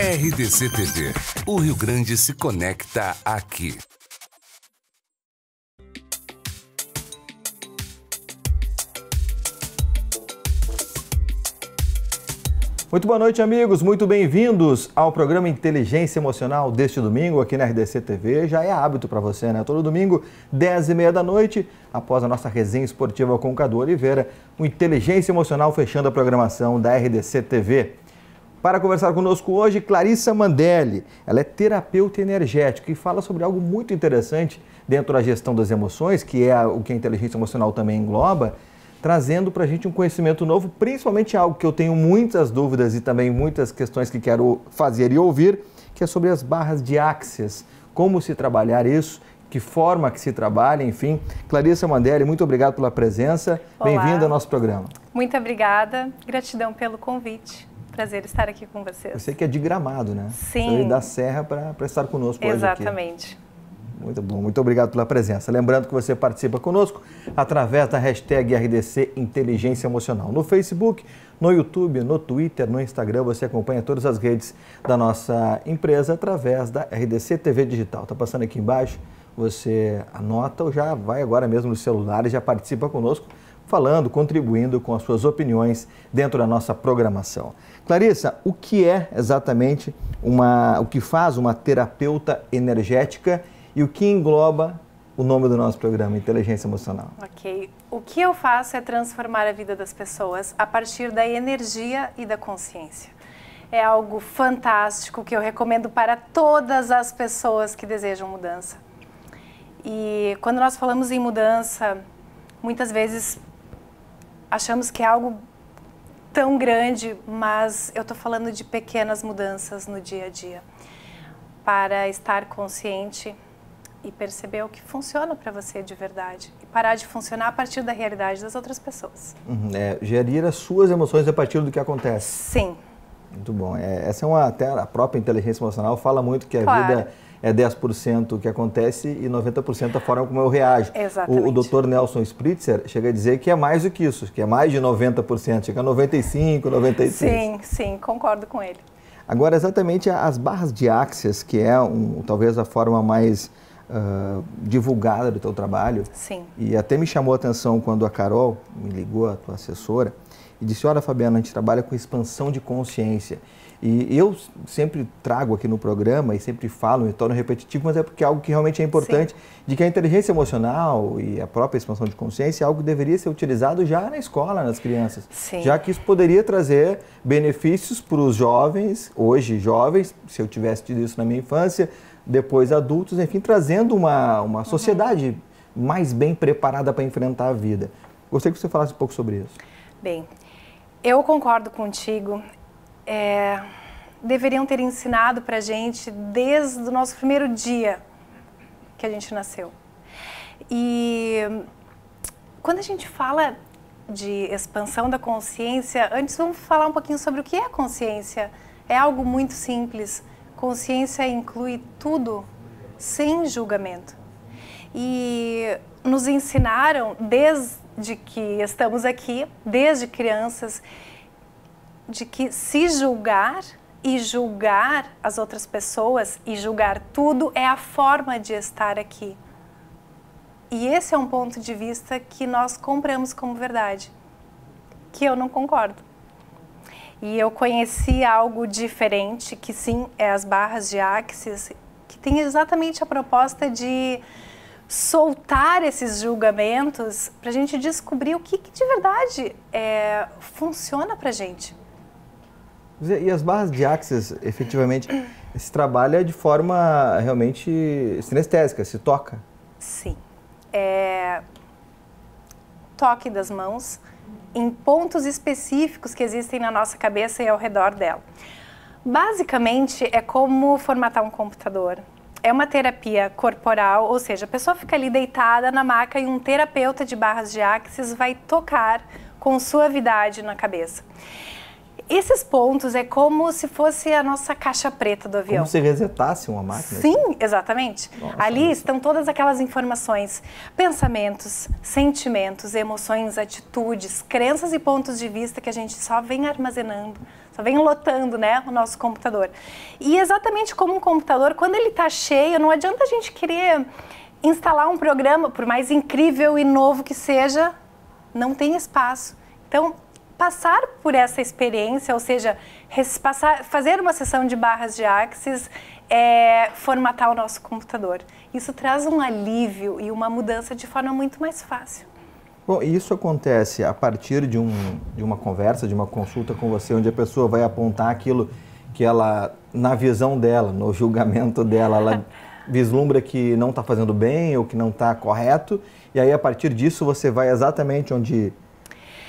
RDC TV. O Rio Grande se conecta aqui. Muito boa noite, amigos. Muito bem-vindos ao programa Inteligência Emocional deste domingo aqui na RDC TV. Já é hábito para você, né? Todo domingo, 10 e meia da noite, após a nossa resenha esportiva com o Cadu Oliveira, o Inteligência Emocional fechando a programação da RDC TV. Para conversar conosco hoje, Clarissa Mandelli. Ela é terapeuta energética e fala sobre algo muito interessante dentro da gestão das emoções, que é o que a inteligência emocional também engloba, trazendo para a gente um conhecimento novo, principalmente algo que eu tenho muitas dúvidas e também muitas questões que quero fazer e ouvir, que é sobre as barras de axis, como se trabalhar isso, que forma que se trabalha, enfim. Clarissa Mandelli, muito obrigado pela presença, bem-vinda ao nosso programa. Muito obrigada, gratidão pelo convite. Prazer estar aqui com vocês. Sei que é de gramado, né? Sim. Você da Serra para estar conosco hoje aqui. Exatamente. Muito bom, muito obrigado pela presença. Lembrando que você participa conosco através da hashtag RDC Inteligência Emocional. No Facebook, no YouTube, no Twitter, no Instagram, você acompanha todas as redes da nossa empresa através da RDC TV Digital. Está passando aqui embaixo, você anota ou já vai agora mesmo no celular e já participa conosco, falando, contribuindo com as suas opiniões dentro da nossa programação. Clarissa, o que é exatamente uma, o que faz uma terapeuta energética e o que engloba o nome do nosso programa, Inteligência Emocional. Ok. O que eu faço é transformar a vida das pessoas a partir da energia e da consciência. É algo fantástico que eu recomendo para todas as pessoas que desejam mudança. E quando nós falamos em mudança, muitas vezes achamos que é algo tão grande, mas eu estou falando de pequenas mudanças no dia a dia. Para estar consciente e perceber o que funciona para você de verdade e parar de funcionar a partir da realidade das outras pessoas. Uhum, é, gerir as suas emoções a partir do que acontece. Sim. Muito bom. É, essa é uma até a própria inteligência emocional fala muito que a claro. vida é 10% o que acontece e 90% a forma como eu reajo. Exatamente. O, o Dr. Nelson Spritzer chega a dizer que é mais do que isso, que é mais de 90%, chega a 95, 96. Sim, sim, concordo com ele. Agora, exatamente as barras de axis, que é um, talvez a forma mais uh, divulgada do teu trabalho. Sim. E até me chamou a atenção quando a Carol me ligou, a tua assessora, e disse: Olha, Fabiana, a gente trabalha com expansão de consciência. E eu sempre trago aqui no programa e sempre falo, e torno repetitivo, mas é porque é algo que realmente é importante, Sim. de que a inteligência emocional e a própria expansão de consciência é algo que deveria ser utilizado já na escola, nas crianças. Sim. Já que isso poderia trazer benefícios para os jovens, hoje jovens, se eu tivesse tido isso na minha infância, depois adultos, enfim, trazendo uma, uma sociedade uhum. mais bem preparada para enfrentar a vida. Gostaria que você falasse um pouco sobre isso. Bem, eu concordo contigo. É, deveriam ter ensinado para a gente desde o nosso primeiro dia que a gente nasceu. E quando a gente fala de expansão da consciência, antes vamos falar um pouquinho sobre o que é consciência. É algo muito simples Consciência inclui tudo sem julgamento. E nos ensinaram desde que estamos aqui, desde crianças, de que se julgar e julgar as outras pessoas e julgar tudo é a forma de estar aqui. E esse é um ponto de vista que nós compramos como verdade, que eu não concordo. E eu conheci algo diferente, que sim, é as barras de Axis, que tem exatamente a proposta de soltar esses julgamentos para a gente descobrir o que, que de verdade é, funciona para gente. E as barras de Axis, efetivamente, se trabalha de forma realmente sinestésica, se toca? Sim. É... Toque das mãos, em pontos específicos que existem na nossa cabeça e ao redor dela. Basicamente, é como formatar um computador. É uma terapia corporal, ou seja, a pessoa fica ali deitada na maca e um terapeuta de barras de axis vai tocar com suavidade na cabeça. Esses pontos é como se fosse a nossa caixa preta do avião. Como se resetasse uma máquina? Sim, exatamente. Nossa, Ali nossa. estão todas aquelas informações, pensamentos, sentimentos, emoções, atitudes, crenças e pontos de vista que a gente só vem armazenando, só vem lotando, né, o nosso computador. E exatamente como um computador, quando ele está cheio, não adianta a gente querer instalar um programa, por mais incrível e novo que seja, não tem espaço. Então, passar por essa experiência, ou seja, passar, fazer uma sessão de barras de Axis é formatar o nosso computador. Isso traz um alívio e uma mudança de forma muito mais fácil. Bom, isso acontece a partir de, um, de uma conversa, de uma consulta com você, onde a pessoa vai apontar aquilo que ela, na visão dela, no julgamento dela, ela vislumbra que não está fazendo bem ou que não está correto, e aí a partir disso você vai exatamente onde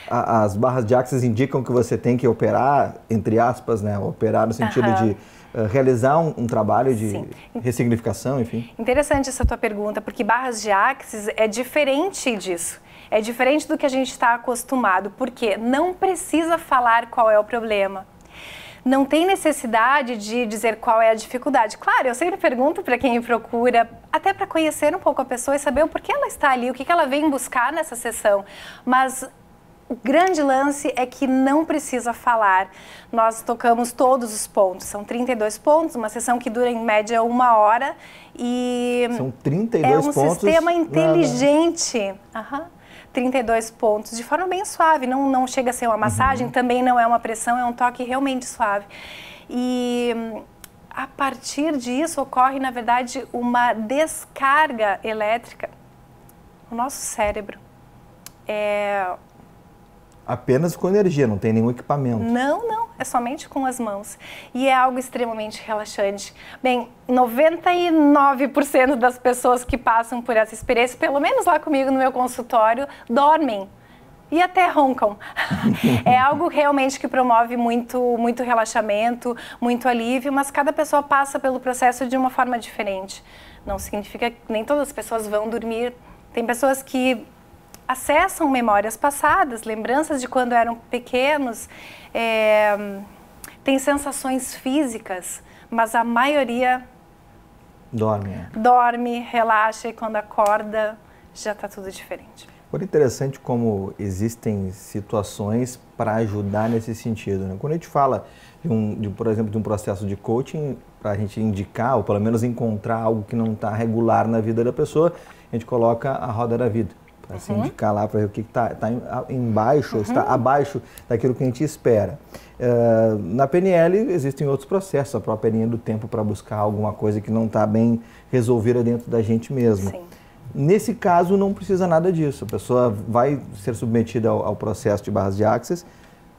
a, as barras de axis indicam que você tem que operar, entre aspas, né? Operar no sentido uhum. de uh, realizar um, um, trabalho de Sim. ressignificação, enfim. Interessante essa tua pergunta, porque barras de axis é diferente disso. É diferente do que a gente está acostumado, porque não precisa falar qual é o problema não tem necessidade de dizer qual é a dificuldade. Claro, eu sempre pergunto para quem me procura, até para conhecer um pouco a pessoa e saber o porquê ela está ali, o que, que ela vem buscar nessa sessão. Mas o grande lance é que não precisa falar. Nós tocamos todos os pontos. São 32 pontos, uma sessão que dura em média uma hora. E São 32 pontos. É um pontos sistema inteligente. Uhum. 32 pontos, de forma bem suave. Não, não chega a ser uma massagem, uhum. também não é uma pressão, é um toque realmente suave. E a partir disso ocorre, na verdade, uma descarga elétrica no nosso cérebro. É, Apenas com energia, não tem nenhum equipamento. Não, não, é somente com as mãos. E é algo extremamente relaxante. Bem, 99% das pessoas que passam por essa experiência, pelo menos lá comigo no meu consultório, dormem e até roncam. é algo realmente que promove muito, muito relaxamento, muito alívio, mas cada pessoa passa pelo processo de uma forma diferente. Não significa que nem todas as pessoas vão dormir. Tem pessoas que acessam memórias passadas, lembranças de quando eram pequenos, é, tem sensações físicas, mas a maioria dorme, é. dorme, relaxa e quando acorda já está tudo diferente. Foi interessante como existem situações para ajudar nesse sentido. Né? Quando a gente fala, de um, de, por exemplo, de um processo de coaching, para a gente indicar ou pelo menos encontrar algo que não está regular na vida da pessoa, a gente coloca a roda da vida para uhum. se indicar lá para ver o que está tá, tá embaixo, uhum. está abaixo daquilo que a gente espera. Uh, na PNL existem outros processos, a própria linha do tempo para buscar alguma coisa que não está bem resolvida dentro da gente mesmo. Sim. Nesse caso não precisa nada disso, a pessoa vai ser submetida ao, ao processo de barras de access,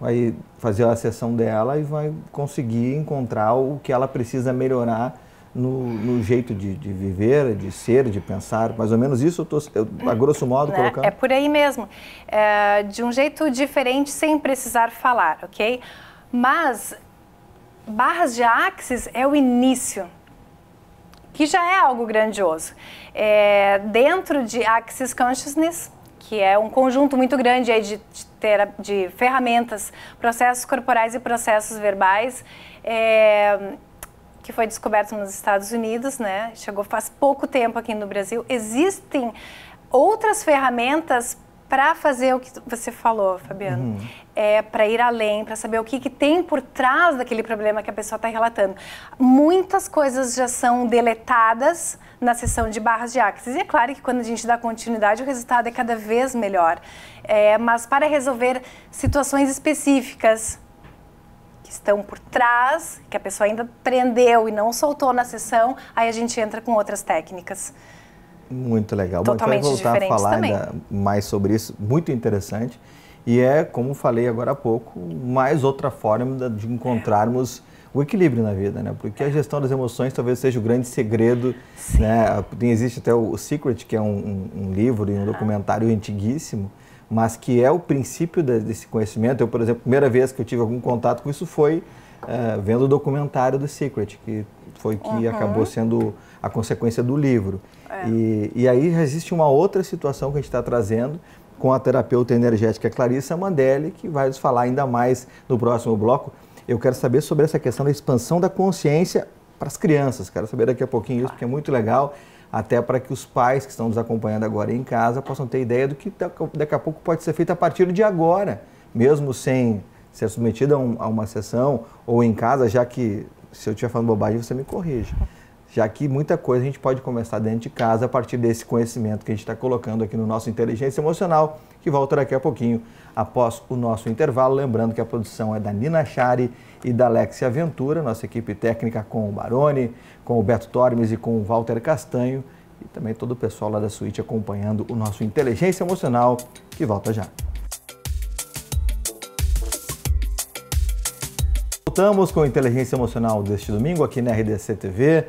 vai fazer a sessão dela e vai conseguir encontrar o que ela precisa melhorar no, no jeito de, de, viver, de ser, de pensar, mais ou menos isso, eu a grosso modo, né? colocando? É por aí mesmo, é, de um jeito diferente, sem precisar falar, ok? Mas barras de axis é o início, que já é algo grandioso. É, dentro de Axis Consciousness, que é um conjunto muito grande aí de, de, de ferramentas, processos corporais e processos verbais, é, que foi descoberto nos Estados Unidos, né? Chegou faz pouco tempo aqui no Brasil. Existem outras ferramentas para fazer o que você falou, Fabiano. Uhum. É para ir além, para saber o que, que tem por trás daquele problema que a pessoa está relatando. Muitas coisas já são deletadas na sessão de barras de axis. E é claro que quando a gente dá continuidade, o resultado é cada vez melhor. É, mas para resolver situações específicas, que estão por trás, que a pessoa ainda prendeu e não soltou na sessão, aí a gente entra com outras técnicas. Muito legal. Totalmente Bom, a gente vai voltar a falar ainda mais sobre isso, muito interessante. E é, como falei agora há pouco, mais outra forma de encontrarmos o equilíbrio na vida, né? Porque a gestão das emoções talvez seja o grande segredo, Sim. né? Existe até o Secret, que é um, um, um livro e um documentário antiguíssimo, mas que é o princípio desse conhecimento. Eu, por exemplo, a primeira vez que eu tive algum contato com isso foi uh, vendo o documentário do Secret, que foi que uhum. acabou sendo a consequência do livro. É. E, e aí existe uma outra situação que a gente está trazendo, com a terapeuta energética Clarissa Mandelli, que vai nos falar ainda mais no próximo bloco. Eu quero saber sobre essa questão da expansão da consciência para as crianças. Quero saber daqui a pouquinho isso, porque é muito legal, até para que os pais que estão nos acompanhando agora em casa possam ter ideia do que daqui a pouco pode ser feito a partir de agora, mesmo sem ser submetido a, um, a uma sessão ou em casa, já que se eu estiver falando bobagem, você me corrige já que muita coisa a gente pode começar dentro de casa a partir desse conhecimento que a gente está colocando aqui no nosso Inteligência Emocional, que volta daqui a pouquinho após o nosso intervalo. Lembrando que a produção é da Nina Chari e da Alexia Aventura, nossa equipe técnica com o Baroni, com o Beto Tormes e com o Walter Castanho e também todo o pessoal lá da suíte acompanhando o nosso Inteligência Emocional, que volta já. Voltamos com Inteligência Emocional deste domingo aqui na RDC TV.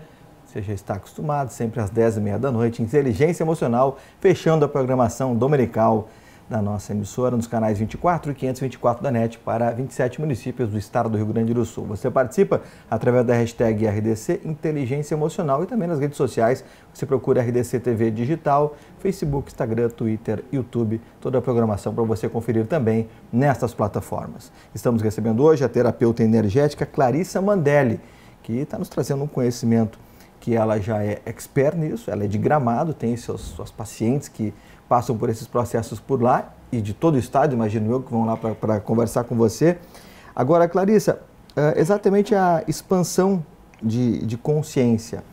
Você já está acostumado, sempre às 10h30 da noite, Inteligência Emocional, fechando a programação dominical da nossa emissora nos canais 24 e 524 da NET para 27 municípios do estado do Rio Grande do Sul. Você participa através da hashtag RDC Inteligência Emocional e também nas redes sociais. Você procura RDC TV Digital, Facebook, Instagram, Twitter, YouTube, toda a programação para você conferir também nestas plataformas. Estamos recebendo hoje a terapeuta energética Clarissa Mandelli, que está nos trazendo um conhecimento que ela já é expert nisso, ela é de gramado, tem seus, suas pacientes que passam por esses processos por lá e de todo o estado, imagino eu, que vão lá para conversar com você. Agora, Clarissa, é, exatamente a expansão de, de consciência,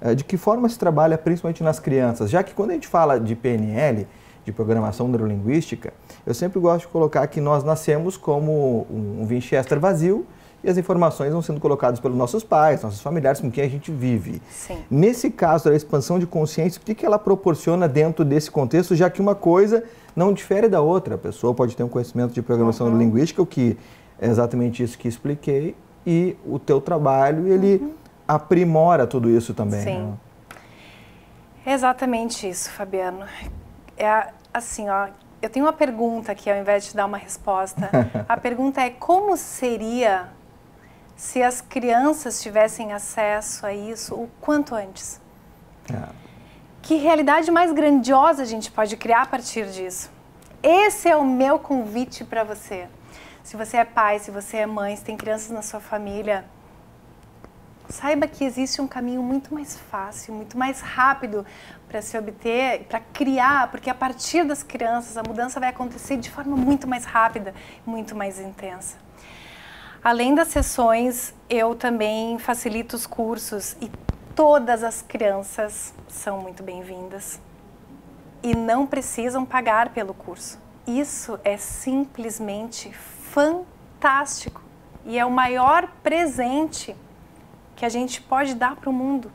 é, de que forma se trabalha principalmente nas crianças? Já que quando a gente fala de PNL, de programação neurolinguística, eu sempre gosto de colocar que nós nascemos como um Winchester vazio e as informações vão sendo colocadas pelos nossos pais, nossos familiares com quem a gente vive. Sim. Nesse caso da expansão de consciência, o que, que ela proporciona dentro desse contexto, já que uma coisa não difere da outra. A pessoa pode ter um conhecimento de programação uhum. linguística, o que é exatamente isso que expliquei, e o teu trabalho, ele uhum. aprimora tudo isso também. Sim. Né? Exatamente isso, Fabiano. É assim, ó, eu tenho uma pergunta aqui, ao invés de dar uma resposta. A pergunta é como seria se as crianças tivessem acesso a isso o quanto antes. É. Que realidade mais grandiosa a gente pode criar a partir disso? Esse é o meu convite para você. Se você é pai, se você é mãe, se tem crianças na sua família, saiba que existe um caminho muito mais fácil, muito mais rápido para se obter, para criar, porque a partir das crianças a mudança vai acontecer de forma muito mais rápida, muito mais intensa. Além das sessões, eu também facilito os cursos e todas as crianças são muito bem-vindas e não precisam pagar pelo curso. Isso é simplesmente fantástico e é o maior presente que a gente pode dar para o mundo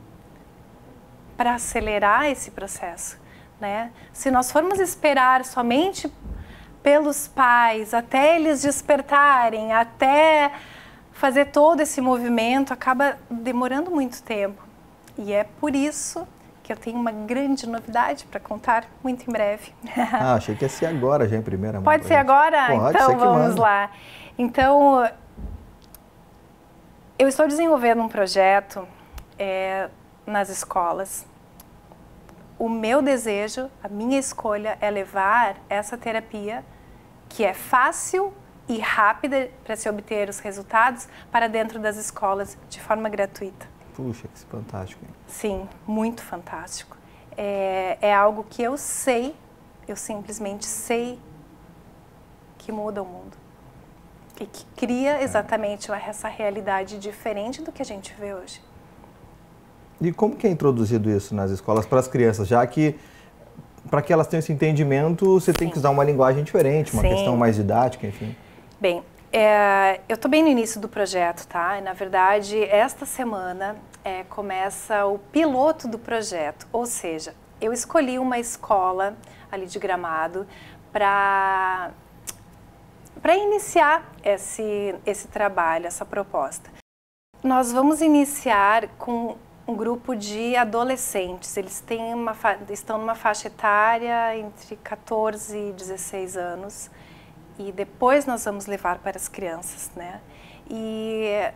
para acelerar esse processo. Né? Se nós formos esperar somente pelos pais, até eles despertarem, até fazer todo esse movimento, acaba demorando muito tempo. E é por isso que eu tenho uma grande novidade para contar muito em breve. Ah, achei que ia ser agora, já em primeira mão. Pode ser agora? Então vamos lá. Então, eu estou desenvolvendo um projeto é, nas escolas. O meu desejo, a minha escolha é levar essa terapia que é fácil e rápida para se obter os resultados para dentro das escolas de forma gratuita. Puxa, que fantástico. Sim, muito fantástico. É, é algo que eu sei, eu simplesmente sei que muda o mundo e que cria exatamente essa realidade diferente do que a gente vê hoje. E como que é introduzido isso nas escolas para as crianças, já que para que elas tenham esse entendimento, você Sim. tem que usar uma linguagem diferente, uma Sim. questão mais didática, enfim. Bem, é, eu estou bem no início do projeto, tá? Na verdade, esta semana é, começa o piloto do projeto, ou seja, eu escolhi uma escola ali de Gramado para para iniciar esse esse trabalho, essa proposta. Nós vamos iniciar com um grupo de adolescentes. Eles têm uma, estão numa faixa etária entre 14 e 16 anos. E depois nós vamos levar para as crianças, né? E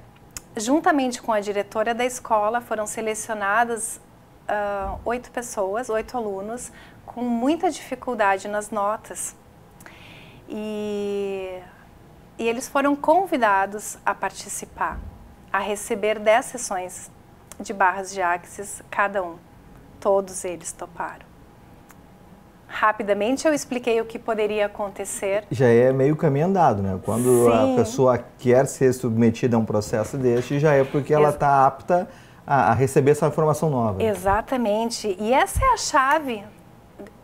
juntamente com a diretora da escola foram selecionadas uh, oito pessoas, oito alunos com muita dificuldade nas notas, E, e eles foram convidados a participar, a receber 10 sessões de barras de axis cada um. Todos eles toparam. Rapidamente eu expliquei o que poderia acontecer. Já é meio caminho andado, né? Quando Sim. a pessoa quer ser submetida a um processo deste, já é porque ela está apta a, a receber essa informação nova. Exatamente. E essa é a chave.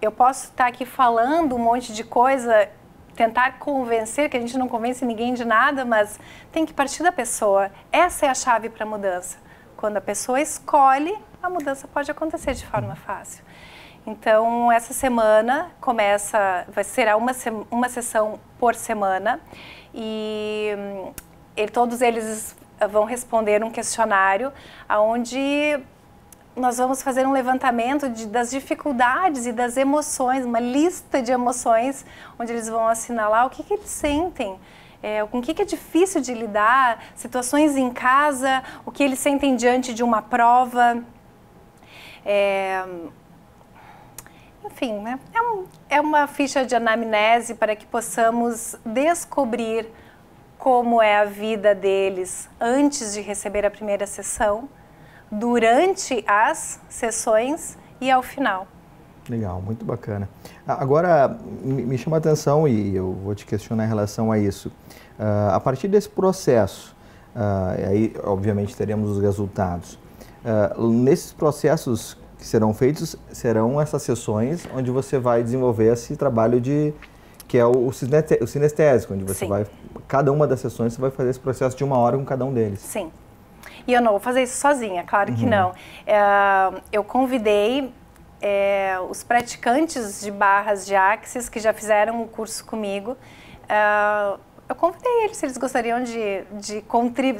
Eu posso estar aqui falando um monte de coisa, tentar convencer, que a gente não convence ninguém de nada, mas tem que partir da pessoa. Essa é a chave para a mudança. Quando a pessoa escolhe, a mudança pode acontecer de forma fácil. Então, essa semana começa, vai ser uma, uma sessão por semana e, hum, e todos eles vão responder um questionário onde nós vamos fazer um levantamento de, das dificuldades e das emoções, uma lista de emoções, onde eles vão assinalar o que, que eles sentem, é, com o que, é difícil de lidar, situações em casa, o que eles sentem diante de uma prova. É, enfim, né? é, um- é uma ficha de anamnese para que possamos descobrir como é a vida deles antes de receber a primeira sessão, durante as sessões e ao final. Legal, muito bacana. Agora, me chama a atenção e eu vou te questionar em relação a isso. Ah, a partir desse processo, e aí obviamente teremos os resultados. Ah, nesses processos que serão feitos, serão essas sessões onde você vai desenvolver esse trabalho de que é o, o sinestésico, onde você Sim. vai, cada uma das sessões você vai fazer esse processo de uma hora com cada um deles. Sim. E eu não vou fazer isso sozinha, claro que não. É, eu convidei é, os praticantes de barras de axis que já fizeram o curso comigo. É, eu convidei eles se eles gostariam de, de,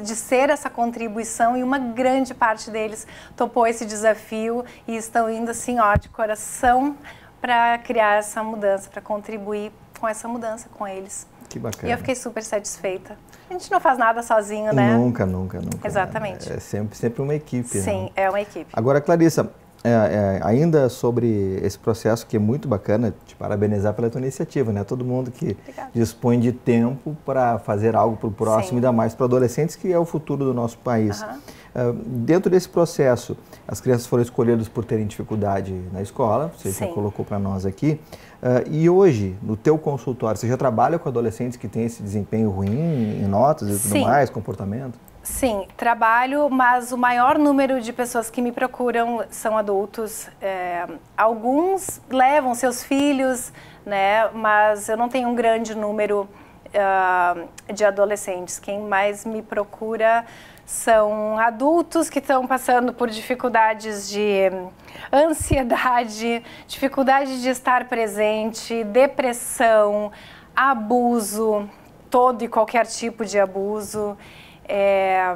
de ser essa contribuição e uma grande parte deles topou esse desafio e estão indo assim, ó, de coração para criar essa mudança, para contribuir com essa mudança com eles. Que bacana. E eu fiquei super satisfeita. A gente não faz nada sozinho, né? Nunca, nunca, nunca. Exatamente. É sempre, sempre uma equipe. né? Sim, é uma equipe. Agora, Clarissa, é, é, ainda sobre esse processo que é muito bacana, te parabenizar pela tua iniciativa, né? Todo mundo que Obrigada. dispõe de tempo para fazer algo para o próximo, Sim. ainda mais para adolescentes, que é o futuro do nosso país. Aham. Ah, dentro desse processo, as crianças foram escolhidas por terem dificuldade na escola, você já Sim. colocou para nós aqui. Ah, e hoje, no teu consultório, você já trabalha com adolescentes que têm esse desempenho ruim em notas e tudo Sim. mais, comportamento? Sim, trabalho, mas o maior número de pessoas que me procuram são adultos. É, alguns levam seus filhos, né? Mas eu não tenho um grande número ah, de adolescentes. Quem mais me procura são adultos que estão passando por dificuldades de ansiedade, dificuldade de estar presente, depressão, abuso, todo e qualquer tipo de abuso, é,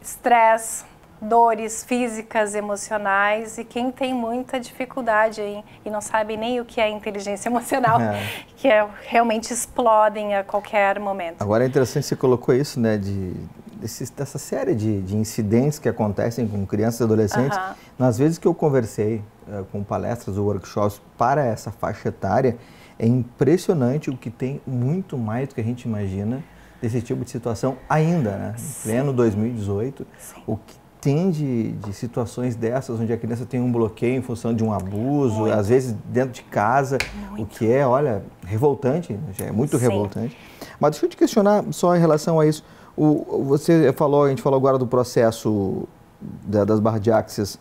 estresse, dores físicas, emocionais e quem tem muita dificuldade aí e não sabe nem o que é inteligência emocional, É. que é, realmente explodem a qualquer momento. Agora é interessante que você colocou isso, né, de, dessa série de, de incidentes que acontecem com crianças e adolescentes. Aham. Nas vezes que eu conversei eh, com palestras ou workshops para essa faixa etária, é impressionante o que tem muito mais do que a gente imagina desse tipo de situação ainda, né? Em pleno 2018, o que tem de, de situações dessas onde a criança tem um bloqueio em função de um abuso, Muito. às vezes dentro de casa, o Muito. que é, olha, revoltante, já é muito Sim. revoltante. Mas deixa eu te questionar só em relação a isso. O, você falou, a gente falou agora do processo da- das barras de axis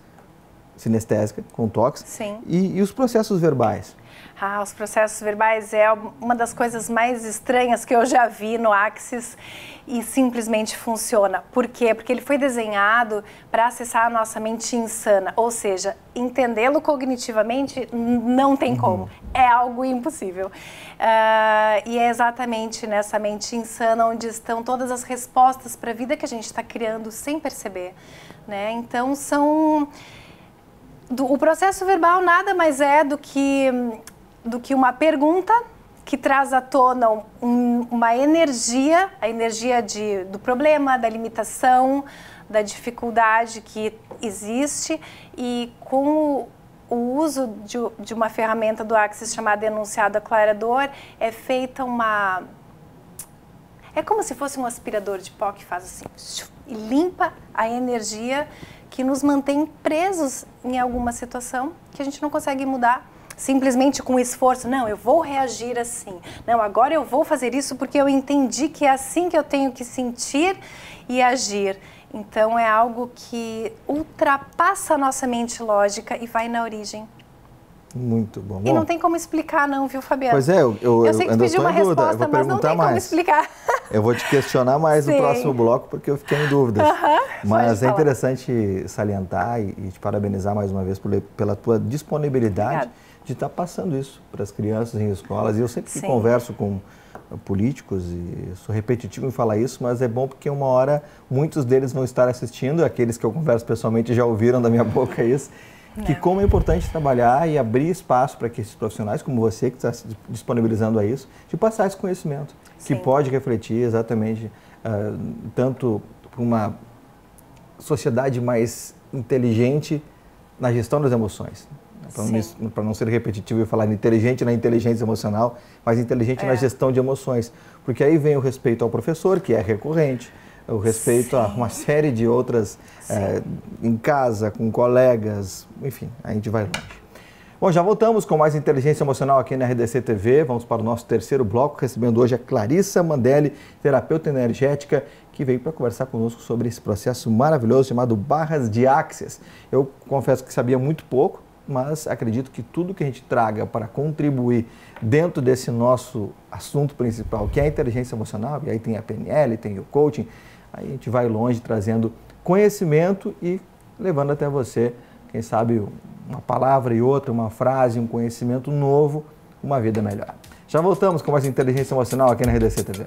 sinestésica com tox. Sim. E, e os processos verbais? Ah, os processos verbais é uma das coisas mais estranhas que eu já vi no Axis e simplesmente funciona. Por quê? Porque ele foi desenhado para acessar a nossa mente insana, ou seja, entendê-lo cognitivamente não tem como, é algo impossível. Ah, e é exatamente nessa mente insana onde estão todas as respostas para a vida que a gente está criando sem perceber. Né? Então são do- o processo verbal nada mais é do que, do que uma pergunta que traz à tona um- uma energia, a energia de, do problema, da limitação, da dificuldade que existe. E com o, o uso de, de uma ferramenta do Axis chamada enunciado aclarador é feita uma é como se fosse um aspirador de pó que faz assim limpa a energia que nos mantém presos em alguma situação que a gente não consegue mudar simplesmente com esforço. Não, eu vou reagir assim. Não, agora eu vou fazer isso porque eu entendi que é assim que eu tenho que sentir e agir. Então é algo que ultrapassa a nossa mente lógica e vai na origem. Muito bom. E não tem como explicar, não, viu, Fabiano? Pois é, eu, eu, eu sei que tu pediu uma resposta, mas não tem mais. como explicar. Eu vou te questionar mais no próximo bloco, porque eu fiquei em dúvidas. Uh -huh, mas é falar. interessante salientar e, e, te parabenizar mais uma vez por, pela tua disponibilidade Obrigada. de estar passando isso para as crianças em escolas. E eu sempre que converso com políticos e sou repetitivo em falar isso, mas é bom porque uma hora muitos deles vão estar assistindo, aqueles que eu converso pessoalmente já ouviram da minha boca isso, que como é importante trabalhar e abrir espaço para que esses profissionais como você que está se disponibilizando a isso, de passar esse conhecimento, Sim. que pode refletir exatamente uh, tanto para uma sociedade mais inteligente na gestão das emoções. Para não ser repetitivo e falar inteligente na inteligência emocional, mas inteligente é. na gestão de emoções. Porque aí vem o respeito ao professor, que é recorrente, o respeito Sim. a uma série de outras, é, em casa, com colegas, enfim, a gente vai longe. Bom, já voltamos com mais inteligência emocional aqui na RDC TV. Vamos para o nosso terceiro bloco, recebendo hoje a Clarissa Mandelli, terapeuta energética, que veio para conversar conosco sobre esse processo maravilhoso chamado barras de axis. Eu confesso que sabia muito pouco, mas acredito que tudo que a gente traga para contribuir dentro desse nosso assunto principal, que é a inteligência emocional, e aí tem a PNL, tem o coaching, Aí a gente vai longe trazendo conhecimento e levando até você, quem sabe, uma palavra e outra, uma frase, um conhecimento novo, uma vida melhor. Já voltamos com mais inteligência emocional aqui na RDC TV.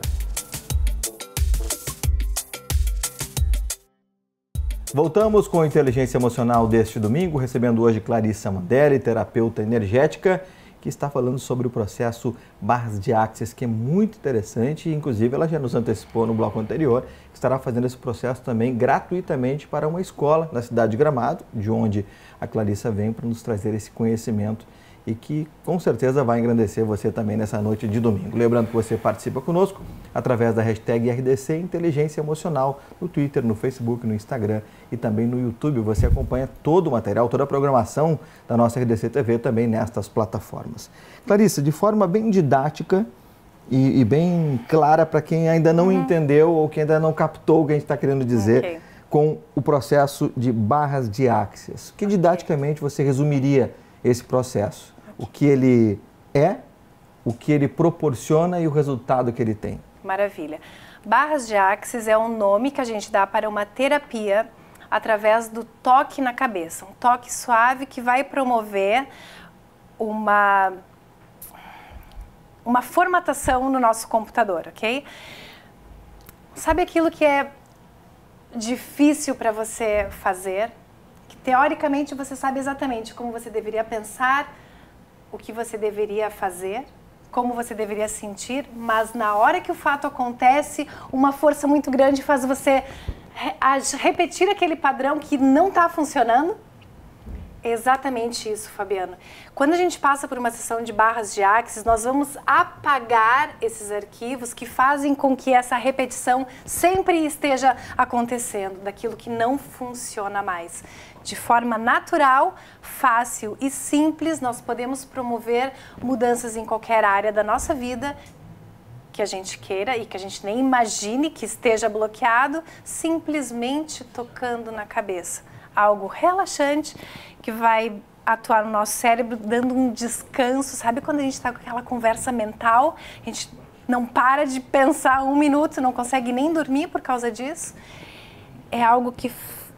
Voltamos com a inteligência emocional deste domingo, recebendo hoje Clarissa Mandelli, terapeuta energética que está falando sobre o processo Barras de Axis, que é muito interessante, inclusive ela já nos antecipou no bloco anterior, que estará fazendo esse processo também gratuitamente para uma escola na cidade de Gramado, de onde a Clarissa vem para nos trazer esse conhecimento e que com certeza vai engrandecer você também nessa noite de domingo. Lembrando que você participa conosco através da hashtag RDC Inteligência Emocional no Twitter, no Facebook, no Instagram e também no YouTube. Você acompanha todo o material, toda a programação da nossa RDC TV também nestas plataformas. Clarissa, de forma bem didática e, e bem clara para quem ainda não uhum. entendeu ou quem ainda não captou o que a gente está querendo dizer. Okay. Com o processo de barras de axis. Que didaticamente você resumiria esse processo? O que ele é, o que ele proporciona e o resultado que ele tem. Maravilha. Barras de Axis é um nome que a gente dá para uma terapia através do toque na cabeça, um toque suave que vai promover uma uma formatação no nosso computador, ok? Sabe aquilo que é difícil para você fazer? Que teoricamente você sabe exatamente como você deveria pensar, o que você deveria fazer, como você deveria sentir, mas na hora que o fato acontece, uma força muito grande faz você repetir aquele padrão que não está funcionando. Exatamente isso, Fabiano. Quando a gente passa por uma sessão de barras de axis, nós vamos apagar esses arquivos que fazem com que essa repetição sempre esteja acontecendo, daquilo que não funciona mais de forma natural, fácil e simples, nós podemos promover mudanças em qualquer área da nossa vida que a gente queira e que a gente nem imagine que esteja bloqueado, simplesmente tocando na cabeça. Algo relaxante que vai atuar no nosso cérebro, dando um descanso. Sabe quando a gente está com aquela conversa mental, a gente não para de pensar um minuto, não consegue nem dormir por causa disso? É algo que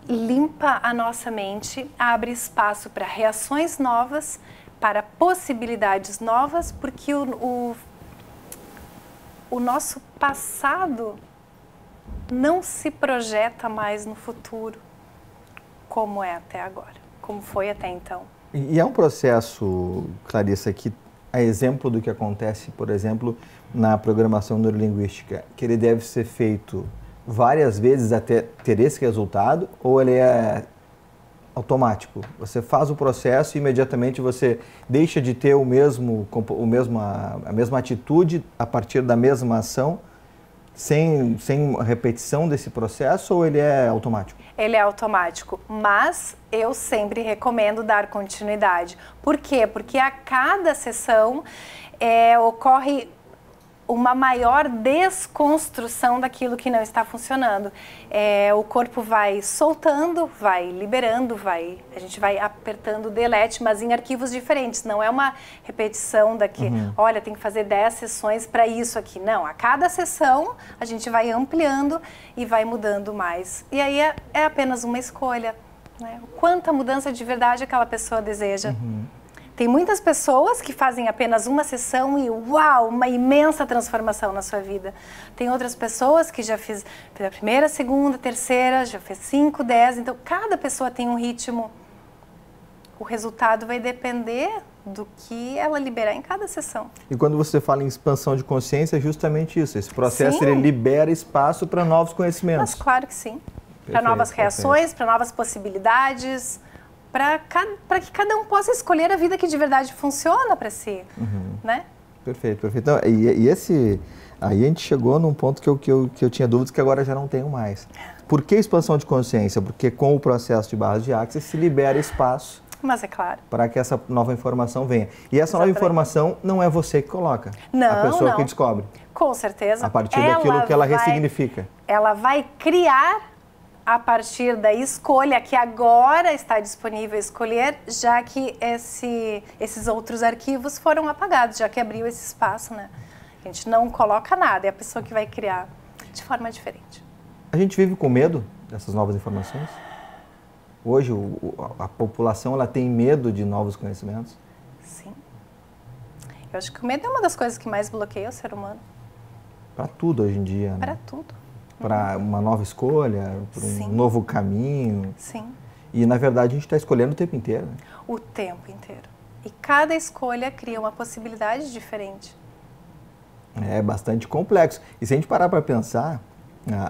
limpa a nossa mente, abre espaço para reações novas, para possibilidades novas, porque o, o, o nosso passado não se projeta mais no futuro como é até agora, como foi até então. E é um processo, Clarissa, que é exemplo do que acontece, por exemplo, na programação neurolinguística, que ele deve ser feito várias vezes até ter esse resultado ou ele é automático. Você faz o processo e imediatamente você deixa de ter o mesmo, o mesmo, a mesma atitude a partir da mesma ação, sem, sem repetição desse processo ou ele é automático? Ele é automático, mas eu sempre recomendo dar continuidade. Por quê? Porque a cada sessão é, ocorre uma maior desconstrução daquilo que não está funcionando. É, o corpo vai soltando, vai liberando, vai, a gente vai apertando o delete, mas em arquivos diferentes. Não é uma repetição daqui, uhum. olha, tem que fazer 10 sessões para isso aqui. Não, a cada sessão a gente vai ampliando e vai mudando mais. E aí é, é apenas uma escolha. Né? Quanta mudança de verdade aquela pessoa deseja. Uhum. Tem muitas pessoas que fazem apenas uma sessão e uau, uma imensa transformação na sua vida. Tem outras pessoas que já fiz a primeira, segunda, terceira, já fez cinco, dez. Então, cada pessoa tem um ritmo. O resultado vai depender do que ela liberar em cada sessão. E quando você fala em expansão de consciência, é justamente isso. Esse processo ele libera espaço para novos conhecimentos. Mas claro que sim. Para novas reações, para novas possibilidades para que cada um possa escolher a vida que de verdade funciona para si, uhum. né? Perfeito, perfeito. Então, e, e, esse, aí a gente chegou num ponto que eu, que, eu, que eu tinha dúvidas que agora já não tenho mais. Por que expansão de consciência? Porque com o processo de barras de axis se libera espaço mas é claro. Para que essa nova informação venha. E essa Exatamente. nova informação não é você que coloca. Não, A pessoa não. que descobre. Com certeza. A partir ela daquilo que ela vai, ressignifica. Ela vai criar a partir da escolha que agora está disponível escolher, já que esse, esses outros arquivos foram apagados, já que abriu esse espaço, né? A gente não coloca nada, é a pessoa que vai criar de forma diferente. A gente vive com medo dessas novas informações? Hoje o, a população ela tem medo de novos conhecimentos? Sim. Eu acho que o medo é uma das coisas que mais bloqueia o ser humano. Para tudo hoje em dia. Para né? tudo para uma nova escolha, para um Sim. novo caminho. Sim. E na verdade a gente está escolhendo o tempo inteiro. Né? O tempo inteiro. E cada escolha cria uma possibilidade diferente. É bastante complexo. E se a gente parar para pensar,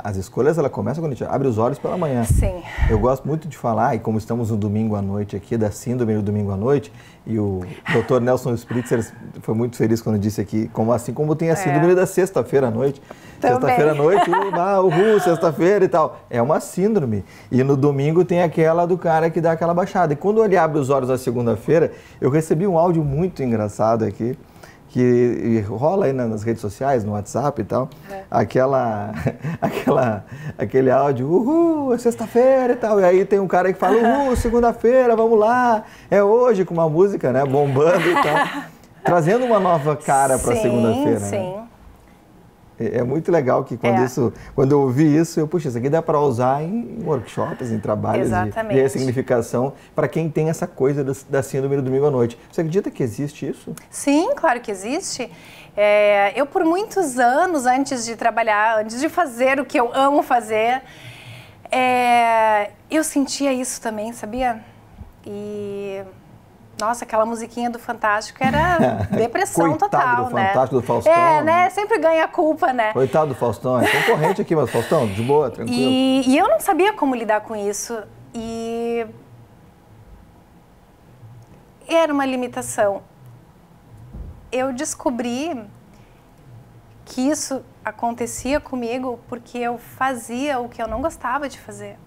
as escolhas ela começam quando a gente abre os olhos pela manhã. Sim. Eu gosto muito de falar, e como estamos no domingo à noite aqui, da síndrome do domingo à noite, e o Dr. Nelson Spritzer foi muito feliz quando disse aqui, como assim como tem a é. síndrome é. da sexta-feira à noite. Sexta-feira à noite, ah, uhul, sexta-feira e tal. É uma síndrome. E no domingo tem aquela do cara que dá aquela baixada. E quando ele abre os olhos na segunda-feira, eu recebi um áudio muito engraçado aqui que rola aí nas redes sociais, no WhatsApp e tal, é. aquela, aquela, aquele áudio, uhul, é sexta-feira e tal. E aí tem um cara que fala, uhul, segunda-feira, vamos lá, é hoje, com uma música, né, bombando e tal. Trazendo uma nova cara para segunda-feira. Sim, sim. Né? É, é muito legal que quando, é. isso, quando eu ouvi isso, eu, puxa, isso aqui dá para usar em workshops, em trabalhos Exatamente. de, de ressignificação, para quem tem essa coisa da, da síndrome do domingo à noite. Você acredita que existe isso? Sim, claro que existe. É, eu, por muitos anos, antes de trabalhar, antes de fazer o que eu amo fazer, é, eu sentia isso também, sabia? E nossa, aquela musiquinha do Fantástico era depressão Coitado total, do né? Fantástico do Faustão. É, né? Sempre ganha a culpa, né? Coitado do Faustão. É concorrente aqui, mas Faustão, de boa, tranquilo. E, e eu não sabia como lidar com isso. E era uma limitação. Eu descobri que isso acontecia comigo porque eu fazia o que eu não gostava de fazer.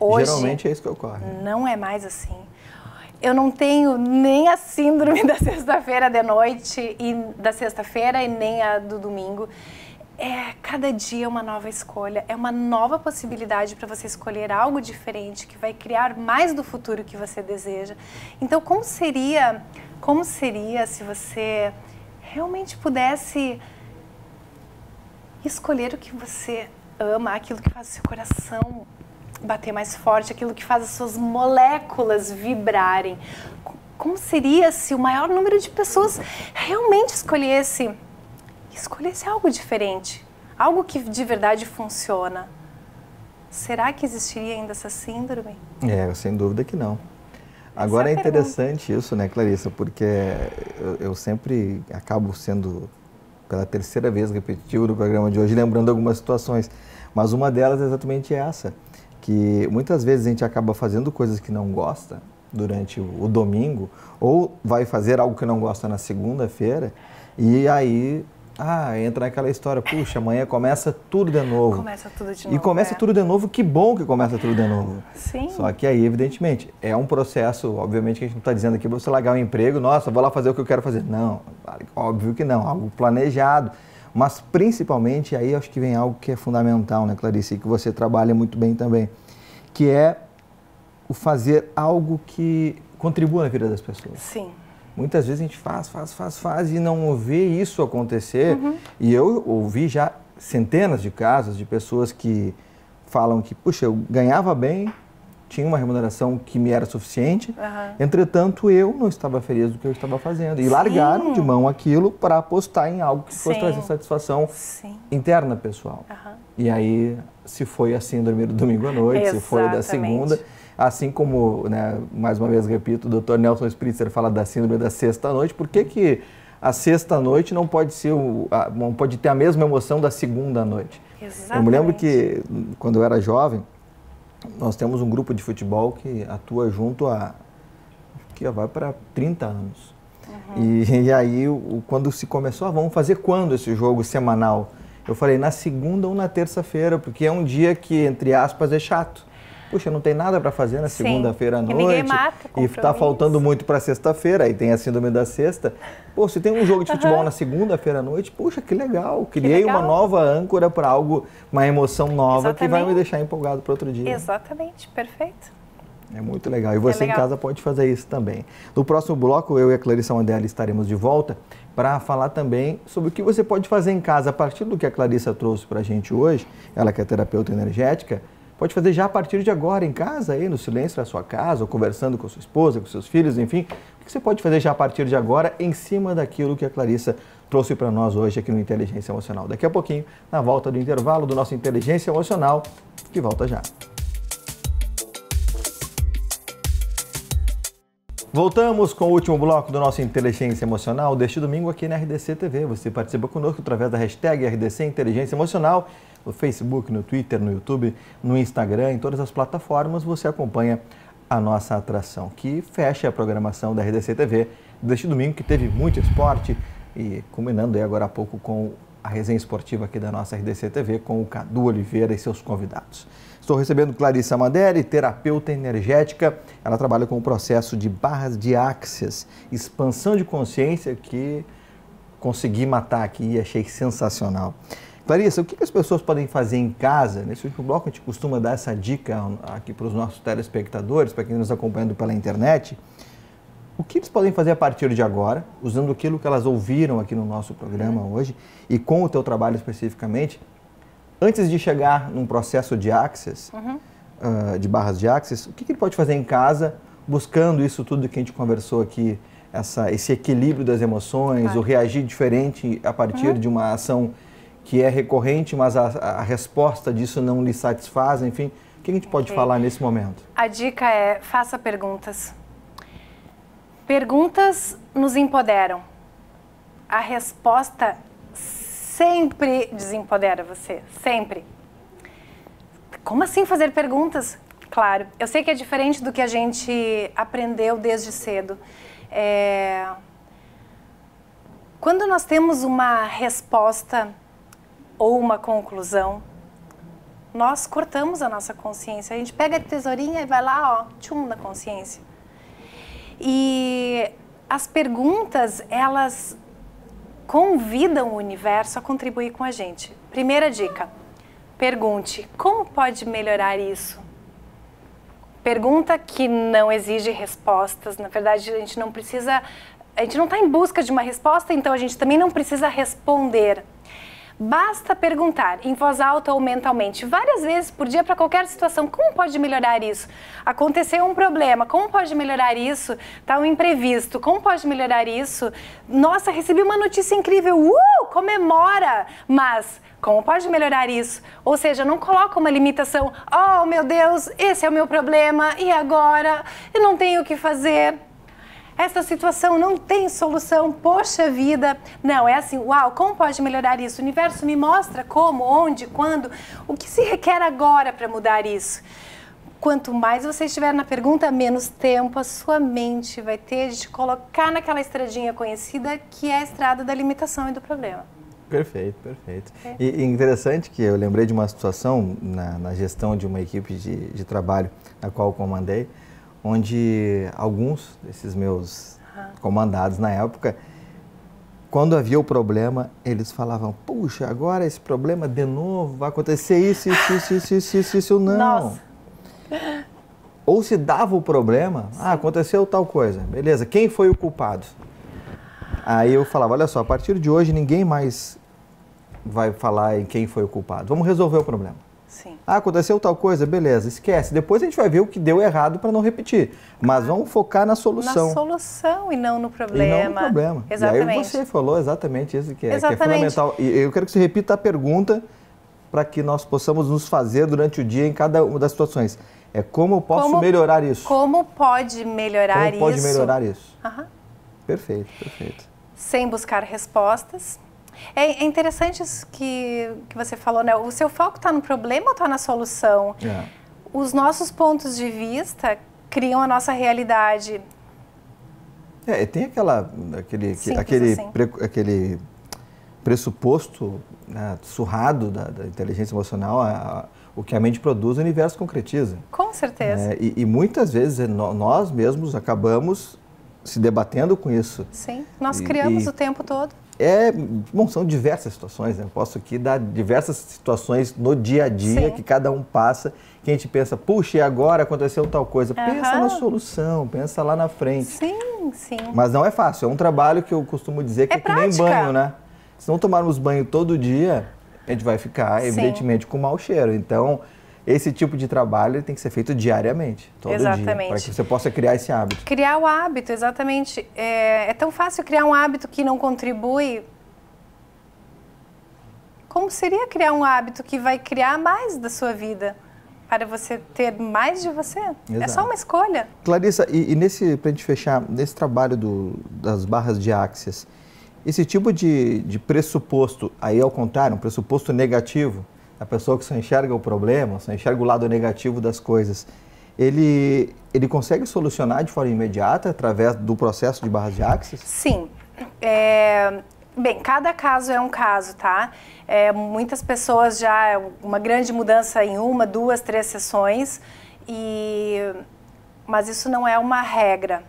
Hoje, Geralmente é isso que ocorre. Não é mais assim eu não tenho nem a síndrome da sexta-feira de noite e da sexta-feira e nem a do domingo. É cada dia uma nova escolha, é uma nova possibilidade para você escolher algo diferente que vai criar mais do futuro que você deseja. Então, como seria, como seria se você realmente pudesse escolher o que você ama, aquilo que faz o seu coração bater mais forte, aquilo que faz as suas moléculas vibrarem. Como seria se o maior número de pessoas realmente escolhesse escolhesse algo diferente, algo que de verdade funciona? Será que existiria ainda essa síndrome? É, sem dúvida que não. Agora é, é interessante pergunta. isso, né, Clarissa? Porque eu, eu, sempre acabo sendo, pela terceira vez repetitivo no programa de hoje, lembrando algumas situações. Mas uma delas é exatamente essa que muitas vezes a gente acaba fazendo coisas que não gosta durante o, o domingo, ou vai fazer algo que não gosta na segunda-feira, e aí ah, entra naquela história, puxa, amanhã começa tudo de novo. Começa tudo de novo. E começa é. tudo de novo, que bom que começa tudo de novo. Sim. Só que aí, evidentemente, é um processo, obviamente que a gente não está dizendo aqui, você largar o emprego, nossa, vou lá fazer o que eu quero fazer. Não, óbvio que não, algo planejado. Mas principalmente aí acho que vem algo que é fundamental, né, Clarice, e que você trabalha muito bem também, que é o fazer algo que contribua na vida das pessoas. Sim. Muitas vezes a gente faz, faz, faz, faz e não vê isso acontecer. Uhum. E eu ouvi já centenas de casos de pessoas que falam que, puxa, eu ganhava bem, tinha uma remuneração que me era suficiente, uhum. entretanto eu não estava feliz do que eu estava fazendo. E Sim. largaram de mão aquilo para apostar em algo que Sim. fosse trazer satisfação Sim. interna pessoal. Uhum. E aí se foi a síndrome do domingo à noite, Exatamente. se foi da segunda. Assim como, né, mais uma vez repito, o Dr. Nelson Spritzer fala da síndrome da sexta-noite, por que, que a sexta-noite não pode ser o, a, não pode ter a mesma emoção da segunda-noite? Eu me lembro que quando eu era jovem, nós temos um grupo de futebol que atua junto a que vai para 30 anos. Uhum. E, e, aí, o, quando se começou, ah, vamos fazer quando esse jogo semanal? Eu falei, na segunda ou na terça-feira, porque é um dia que, entre aspas, é chato puxa, não tem nada para fazer na segunda-feira à noite. Mata, e está faltando muito para sexta-feira, aí tem a síndrome da sexta. Pô, se tem um jogo de futebol uhum. na segunda-feira à noite, puxa, que legal. Criei legal. uma nova âncora para algo, uma emoção nova Exatamente. que vai me deixar empolgado para outro dia. Exatamente, perfeito. É muito legal. E você é legal. em casa pode fazer isso também. No próximo bloco, eu e a Clarissa Mandela estaremos de volta para falar também sobre o que você pode fazer em casa a partir do que a Clarissa trouxe para a gente hoje. Ela que é terapeuta energética Pode fazer já a partir de agora em casa, aí no silêncio da sua casa, ou conversando com sua esposa, com seus filhos, enfim. O que você pode fazer já a partir de agora em cima daquilo que a Clarissa trouxe para nós hoje aqui no Inteligência Emocional. Daqui a pouquinho, na volta do intervalo do nosso Inteligência Emocional, que volta já. Voltamos com o último bloco do nosso Inteligência Emocional deste domingo aqui na RDC TV. Você participa conosco através da hashtag RDC Inteligência Emocional no Facebook, no Twitter, no YouTube, no Instagram, em todas as plataformas, você acompanha a nossa atração, que fecha a programação da RDC TV deste domingo, que teve muito esporte e culminando aí agora há pouco com a resenha esportiva aqui da nossa RDC TV com o Cadu Oliveira e seus convidados. Estou recebendo Clarissa Maderi, terapeuta energética. Ela trabalha com o processo de barras de axis, expansão de consciência que consegui matar aqui e achei sensacional. Clarissa, o que as pessoas podem fazer em casa? Nesse último bloco a gente costuma dar essa dica aqui para os nossos telespectadores, para quem nos acompanhando pela internet. O que eles podem fazer a partir de agora, usando aquilo que elas ouviram aqui no nosso programa uhum. hoje e com o teu trabalho especificamente, antes de chegar num processo de access, uhum. uh, de barras de access, o que, que ele pode fazer em casa, buscando isso tudo que a gente conversou aqui, essa, esse equilíbrio das emoções, claro. o reagir diferente a partir uhum. de uma ação que é recorrente, mas a, a resposta disso não lhe satisfaz, enfim. O que a gente pode okay. falar nesse momento? A dica é faça perguntas. Perguntas nos empoderam. A resposta sempre desempodera você, sempre. Como assim fazer perguntas? Claro, eu sei que é diferente do que a gente aprendeu desde cedo. É... Quando nós temos uma resposta ou uma conclusão, nós cortamos a nossa consciência. A gente pega a tesourinha e vai lá, ó, tchum, na consciência. E as perguntas, elas convidam o universo a contribuir com a gente. Primeira dica: pergunte como pode melhorar isso? Pergunta que não exige respostas. Na verdade, a gente não precisa, a gente não está em busca de uma resposta, então a gente também não precisa responder. Basta perguntar em voz alta ou mentalmente várias vezes por dia para qualquer situação: como pode melhorar isso? Aconteceu um problema, como pode melhorar isso? Está um imprevisto, como pode melhorar isso? Nossa, recebi uma notícia incrível, uh, comemora! Mas como pode melhorar isso? Ou seja, não coloca uma limitação, oh meu Deus, esse é o meu problema, e agora? Eu não tenho o que fazer essa situação não tem solução, poxa vida. Não, é assim, uau, como pode melhorar isso? O universo me mostra como, onde, quando, o que se requer agora para mudar isso. Quanto mais você estiver na pergunta, menos tempo a sua mente vai ter de te colocar naquela estradinha conhecida que é a estrada da limitação e do problema. Perfeito, perfeito. É. E, e, interessante que eu lembrei de uma situação na, na gestão de uma equipe de, de, trabalho na qual comandei, onde alguns desses meus comandados na época, quando havia o problema, eles falavam, puxa, agora esse problema de novo, vai acontecer isso, isso, isso, isso, isso, isso, isso não. Nossa. Ou se dava o problema, ah, aconteceu tal coisa, beleza, quem foi o culpado? Aí eu falava, olha só, a partir de hoje ninguém mais vai falar em quem foi o culpado. Vamos resolver o problema. Sim. Ah, aconteceu tal coisa, beleza, esquece. Depois a gente vai ver o que deu errado para não repetir. Mas vamos focar na solução. Na solução e não no problema. E não no problema. Exatamente. E aí você falou exatamente isso que é, que é fundamental. E eu quero que você repita a pergunta para que nós possamos nos fazer durante o dia em cada uma das situações. É como eu posso como, melhorar isso? Como pode melhorar como isso? Pode melhorar isso? Uhum. Perfeito, perfeito. Sem buscar respostas. É, é interessante isso que, que você falou, né? O seu foco está no problema ou está na solução? É. Os nossos pontos de vista criam a nossa realidade. É, tem aquela, aquele, aquele, assim. pre, aquele pressuposto né, surrado da, da, inteligência emocional, a, a, o que a mente produz, o universo concretiza. Com certeza. É, e, e, muitas vezes nós mesmos acabamos se debatendo com isso. Sim, nós criamos e, o tempo todo. É, bom, são diversas situações, né? Eu posso aqui dar diversas situações no dia a dia Sim. que cada um passa, que a gente pensa, puxa, e agora aconteceu tal coisa. Uhum. Pensa na solução, pensa lá na frente. Sim, sim. Mas não é fácil, é um trabalho que eu costumo dizer que é, é que nem banho, né? Se não tomarmos banho todo dia, a gente vai ficar, sim. evidentemente, com mau cheiro. Então, esse tipo de trabalho tem que ser feito diariamente, todo exatamente. dia, para que você possa criar esse hábito. Criar o hábito, exatamente. É, é tão fácil criar um hábito que não contribui. Como seria criar um hábito que vai criar mais da sua vida? Para você ter mais de você. Exato. É só uma escolha. Clarissa, e, e nesse, para a gente fechar, nesse trabalho do, das barras de axis, esse tipo de, de pressuposto, aí ao contrário, um pressuposto negativo, a pessoa que só enxerga o problema, só enxerga o lado negativo das coisas, ele, ele consegue solucionar de forma imediata através do processo de barras de axis? Sim. É, bem, cada caso é um caso, tá? É, muitas pessoas já, uma grande mudança em uma, duas, três sessões, e, mas isso não é uma regra,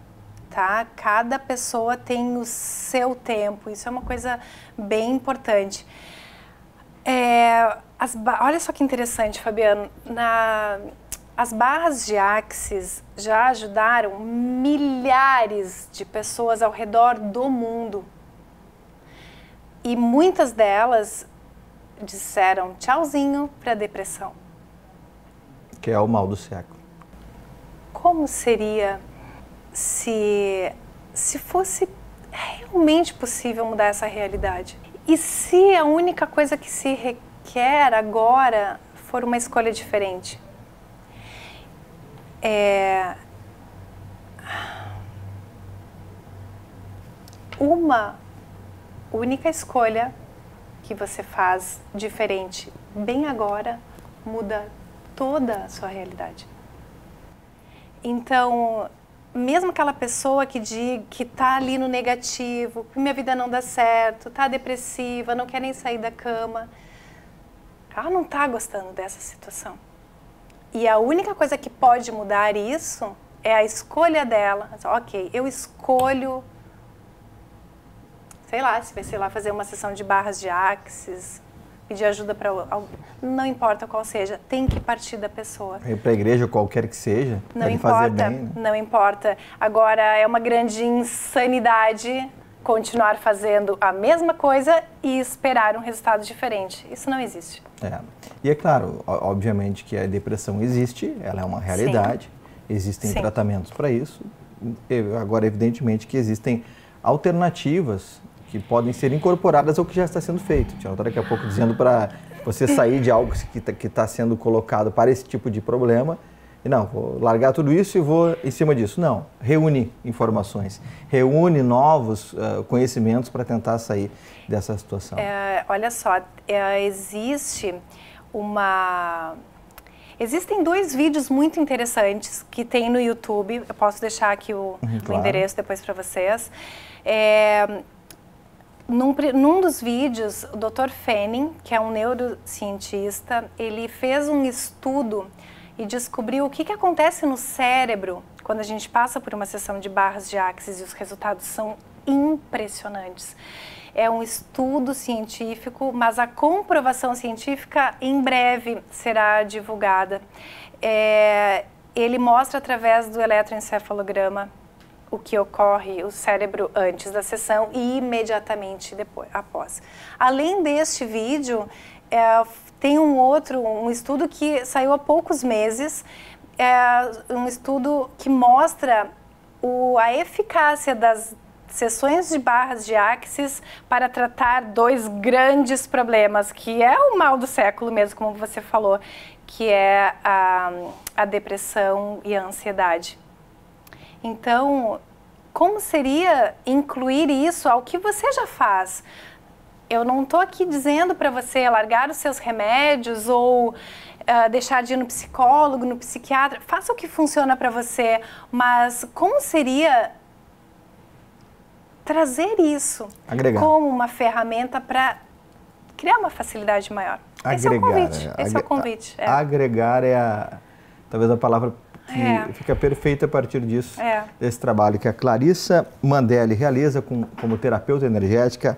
tá? Cada pessoa tem o seu tempo, isso é uma coisa bem importante. É, as, olha só que interessante, Fabiano. Na, as barras de Axis já ajudaram milhares de pessoas ao redor do mundo. E muitas delas disseram tchauzinho para a depressão. Que é o mal do século. Como seria se, se fosse realmente possível mudar essa realidade? E se a única coisa que se requer quer agora for uma escolha diferente. É... Uma única escolha que você faz diferente bem agora muda toda a sua realidade. Então, mesmo aquela pessoa que diz que está ali no negativo, que minha vida não dá certo, está depressiva, não quer nem sair da cama, ela não está gostando dessa situação. E a única coisa que pode mudar isso é a escolha dela. Ok, eu escolho, sei lá, se vai, sei lá, fazer uma sessão de barras de axis, pedir ajuda para não importa qual seja, tem que partir da pessoa. Ir para a igreja qualquer que seja, não importa, bem, né? não importa. Agora é uma grande insanidade continuar fazendo a mesma coisa e esperar um resultado diferente. Isso não existe. É. E é claro, obviamente que a depressão existe, ela é uma realidade, Sim. existem Sim. tratamentos para isso. Agora, evidentemente que existem alternativas que podem ser incorporadas ao que já está sendo feito. Tinha outra daqui a pouco dizendo para você sair de algo que está tá sendo colocado para esse tipo de problema não, vou largar tudo isso e vou em cima disso. Não, reúne informações, reúne novos uh, conhecimentos para tentar sair dessa situação. É, olha só, é, existe uma. Existem dois vídeos muito interessantes que tem no YouTube. Eu posso deixar aqui o, Uhum, o claro. endereço depois para vocês. É, num, num dos vídeos, o Dr. Fanning, que é um neurocientista, ele fez um estudo e descobriu o que, que acontece no cérebro quando a gente passa por uma sessão de barras de axis e os resultados são impressionantes. É um estudo científico, mas a comprovação científica em breve será divulgada. É, ele mostra através do eletroencefalograma o que ocorre o cérebro antes da sessão e imediatamente depois, após. Além deste vídeo, é, tem um outro, um estudo que saiu há poucos meses, é um estudo que mostra o, a eficácia das sessões de barras de axis para tratar dois grandes problemas, que é o mal do século mesmo, como você falou, que é a, a depressão e a ansiedade. Então, como seria incluir isso ao que você já faz? Eu não estou aqui dizendo para você largar os seus remédios ou ah, deixar de ir no psicólogo, no psiquiatra. Faça o que funciona para você, mas como seria trazer isso Agregar. como uma ferramenta para criar uma facilidade maior? Esse é o convite. né? Esse é o convite. é. Agregar é a, talvez a palavra que É. fica perfeita a partir disso, É. desse trabalho que a Clarissa Mandelli realiza com, como terapeuta energética,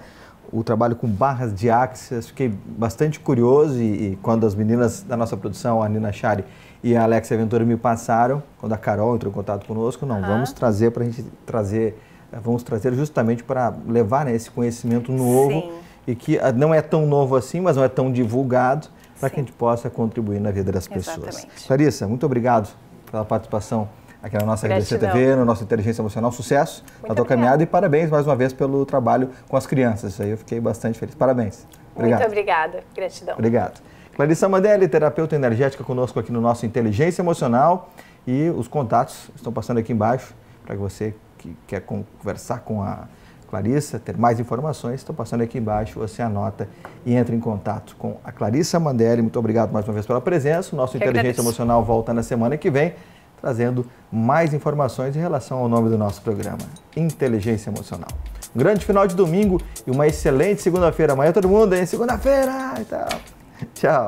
o trabalho com barras de axis. Fiquei bastante curioso e, e quando as meninas da nossa produção, a Nina Chari e a Alexia Ventura me passaram, quando a Carol entrou em contato conosco, não, vamos trazer para a gente trazer, vamos trazer justamente para levar né, esse conhecimento novo Sim. e que ah, não é tão novo assim, mas não é tão divulgado, para que a gente possa contribuir na vida das pessoas. Exatamente. Clarissa, muito obrigado pela participação aqui na nossa RDC. TV, no nosso Inteligência Emocional. Sucesso na Muito tua caminhada e parabéns mais uma vez pelo trabalho com as crianças. Isso aí eu fiquei bastante feliz. Parabéns. Obrigado. Muito obrigada. Gratidão. Obrigado. Clarissa Mandelli, terapeuta energética conosco aqui no nosso Inteligência Emocional e os contatos estão passando aqui embaixo para que você que quer conversar com a Clarissa, ter mais informações, estão passando aqui embaixo, você anota e entra em contato com a Clarissa Mandelli. Muito obrigado mais uma vez pela presença. O nosso Que Inteligência agradeço. Emocional volta na semana que vem, trazendo mais informações em relação ao nome do nosso programa, Inteligência Emocional. Um grande final de domingo e uma excelente segunda-feira. Amanhã todo mundo, hein? Segunda-feira! e tal. Tchau.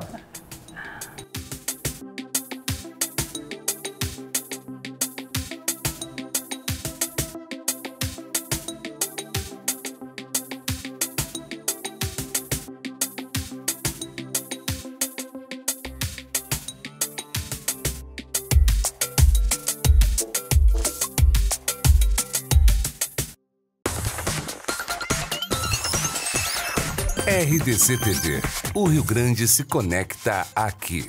RDC TV. O Rio Grande se conecta aqui.